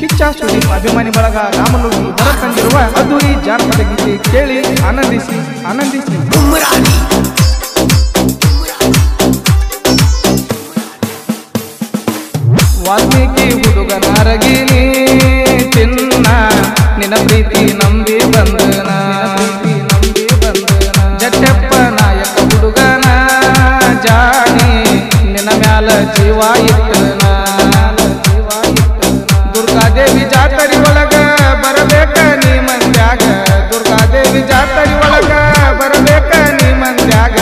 ಕಿಚ್ಚ ಸುದೀಪ್ ಅಭಿಮಾನಿ ಬಳಗ ರಾಮಲೋಗಿ ಹೊರ ತಂದಿರುವ ಅದ್ದೂರಿ ಜಾನಪದ ಗೀತೆ ಕೇಳಿ ಆನಂದಿಸಿ ಆನಂದಿಸಿ. ವಾಲ್ಮೀಕಿ ಹುಡುಗನಾರಗಿನಿ ತಿನ್ನ ನಿನ್ನ ಪ್ರೀತಿ ನಂಬಿ. ಜಾತರಿ ಒಳಗ ಬರಬೇಕ ನೀ ಮಂದ್ಯಾಗ? ದುರ್ಗಾದೇವಿ ಜಾತರಿ ಒಳಗ ಬರಬೇಕ ನೀ ಮಂದ್ಯಾಗ?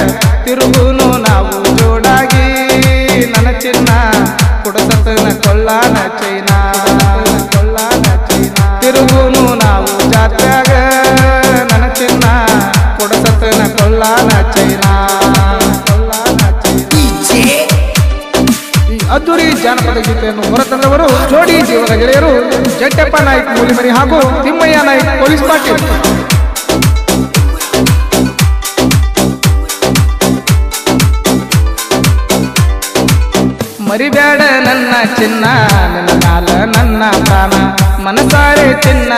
ತಿರುಗುನು ನಾವು ಜೋಡಾಗಿ ನನ್ನ ಚಿನ್ನ ಕುಡಸತನ ಕೊಳ್ಳಾನ ಚೈನಾ. ಕೊಳ್ಳಾನ ಚೈನಾ ತಿರುಗುನು ನಾವು ಜಾತ್ಯಾಗ ನನ್ನ ಚಿನ್ನ ಕುಡಸತನ ಕೊಳ್ಳಾನ ಈ ಅದ್ದೂರಿ ಜಾನಪದ ಗೀತೆಯನ್ನು ಹೊರತಂದವರು ಜೋಡಿ ಜೀವನ ಗೆಳೆಯರು ಜಟ್ಟಪ್ಪ ನಾಯ್ಕ, ಮೂಲಿಮರಿ ಹಾಗೂ ತಿಮ್ಮಯ್ಯ ನಾಯ್ಕ ಪೊಲೀಸ್ ಪಾಟೀಲ್ ಮರಿಬೇಡ ನನ್ನ ಚಿನ್ನ, ನನ್ನ ಕಾಲ ನನ್ನ ಪ್ರಾಣ. ಮನಸಾರೆ ಚಿನ್ನ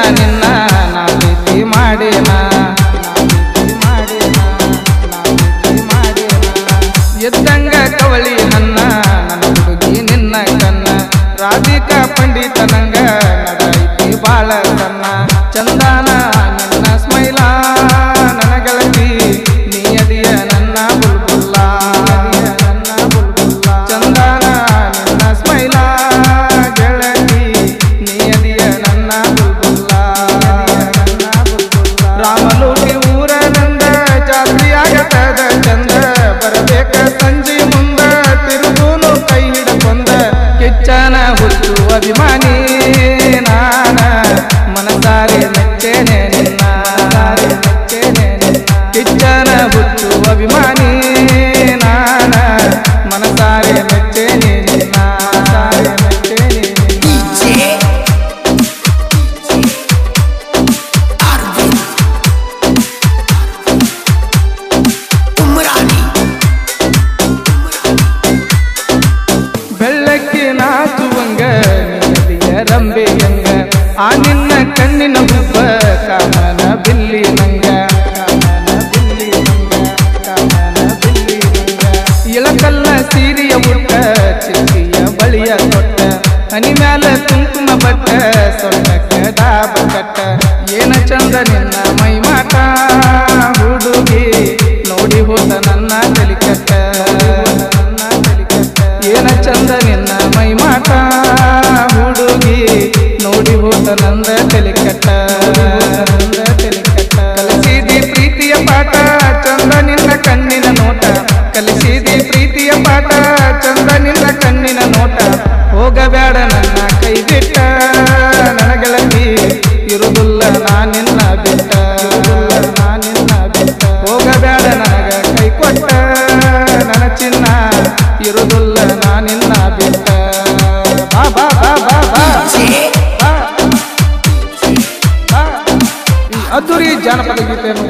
ಕಿಚ್ಚನ ಹುಟ್ಟು ಅಭಿಮಾನಿ. ಆ ನಿನ್ನ ಕಣ್ಣಿನ ಹುಬ್ಬ ಕಾಮನ ಬಿಲ್ಲಿ ನಂಗ ಕಾಮನ ಬಿಲ್ಲಿ ನಂಗ ಕಾಮನ ಬಿಲ್ಲಿ ನಂಗ ಇಳಕಲ್ಲ ಸೀರೆಯ ಉಟ್ಟ ಚಿಕ್ಕಿಯ ಬಳಿಯ ತೊಟ್ಟ ಹನಿ ಮ್ಯಾಲ ಕುಂಕುಮ ಬಟ್ಟ ಸೊಟ್ಟಕ್ಕ ಡಾಬ ಕಟ್ಟ ಏನ ಚಂದ ನಿನ್ನ ಮೈಮಾಟ ಹುಡುಗಿ ನೋಡಿ ಹೋದ ನನ್ನ ತಲಿಕಟ್ಟ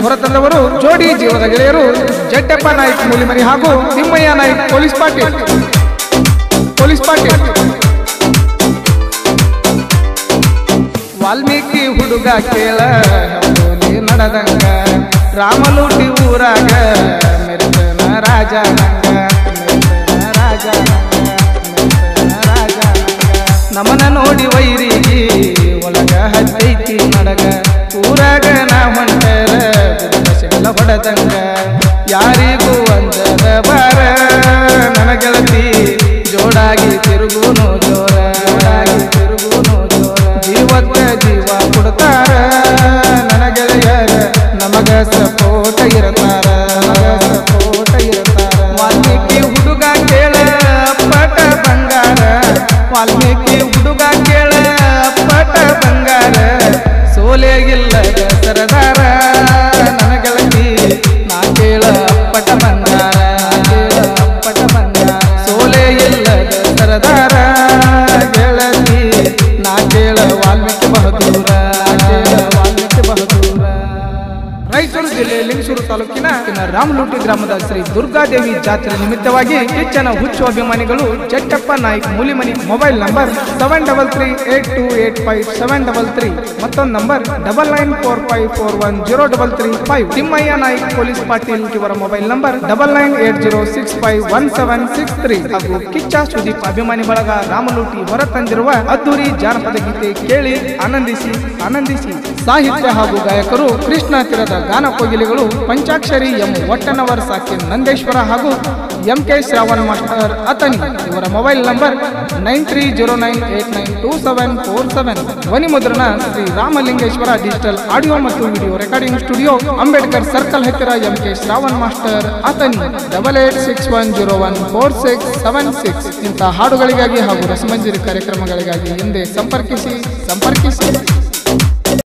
ಹೊರತಂದವರು ಜೋಡಿ ಜೀವದ ಗೆಳೆಯರು ಜಡ್ಡಪ್ಪ ನಾಯ್ಕ ಮೂಲಿಮರಿ ಹಾಗೂ ತಿಮ್ಮಯ್ಯ ನಾಯ್ಕ ಪೊಲೀಸ್ ಪಾಟೀಲ್. ಪೊಲೀಸ್ ಪಾಟೀಲ್. ವಾಲ್ಮೀಕಿ ಹುಡುಗ ಕೇಳ ನಡೆದಂಗ. ರಾಮಲೂಟಿ ಊರಾಗ, ಮೆರ್ತನ ರಾಜ ರಾಜ ನಮನ ನೋಡಿ ವೈರಿಗೆ esa puta talo ತಾಲೂಕಿನ ರಾಮಲೂಟಿ ಗ್ರಾಮದ ಶ್ರೀ ದುರ್ಗಾದೇವಿ ಜಾತ್ರೆ ನಿಮಿತ್ತವಾಗಿ ಹೆಚ್ಚಿನ ಹುಚ್ಚು ಅಭಿಮಾನಿಗಳು Jattappa Nayak Mulimani mobile number seven double three eight two eight five seven double three ಮತ್ತೊಂದು number double nine four five four one zero double three five Thimmayya Nayak police Patil ಇವರ mobile number double nine eight zero six five one seven six three ಹಾಗೂ ಕಿಚ್ಚ ಸುದೀಪ್ ಅಭಿಮಾನಿ ಬಳಗ ರಾಮಲೂಟಿ ಹೊರತಂದಿರುವ ಅದ್ದೂರಿ ಜಾನಪದ ಗೀತೆ ಕೇಳಿ ಆನಂದಿಸಿ ಆನಂದಿಸಿ ಸಾಹಿತ್ಯ ಹಾಗೂ ಗಾಯಕರು ಕೃಷ್ಣ ತೀರದ ಗಾನ ಕೋಗಿಲೆಗಳು ಪಂಚಾಕ್ಷರಿ ಎಂ ಒಟ್ಟನವರ್ ಸಾಕಿನ್ ನಂದೇಶ್ವರ ಹಾಗೂ M K Shravana master Athani. ಇವರ mobile number nine three zero nine eight nine two seven four seven. ಧ್ವನಿ ಮುದ್ರಣ ಶ್ರೀ ರಾಮಲಿಂಗೇಶ್ವರ ಡಿಜಿಟಲ್ ಆಡಿಯೋ ಮತ್ತು video recording studio, Ambedkar circle ಹತ್ತಿರ M K Shravan master Athani. Double eight six one zero one four six seven six ಇಂಥ ಹಾಡುಗಳಿಗಾಗಿ ಹಾಗೂ ರಸಮಂಜರಿ ಕಾರ್ಯಕ್ರಮಗಳಿಗಾಗಿ ಹಿಂದೆ ಸಂಪರ್ಕಿಸಿ ಸಂಪರ್ಕಿಸಿ.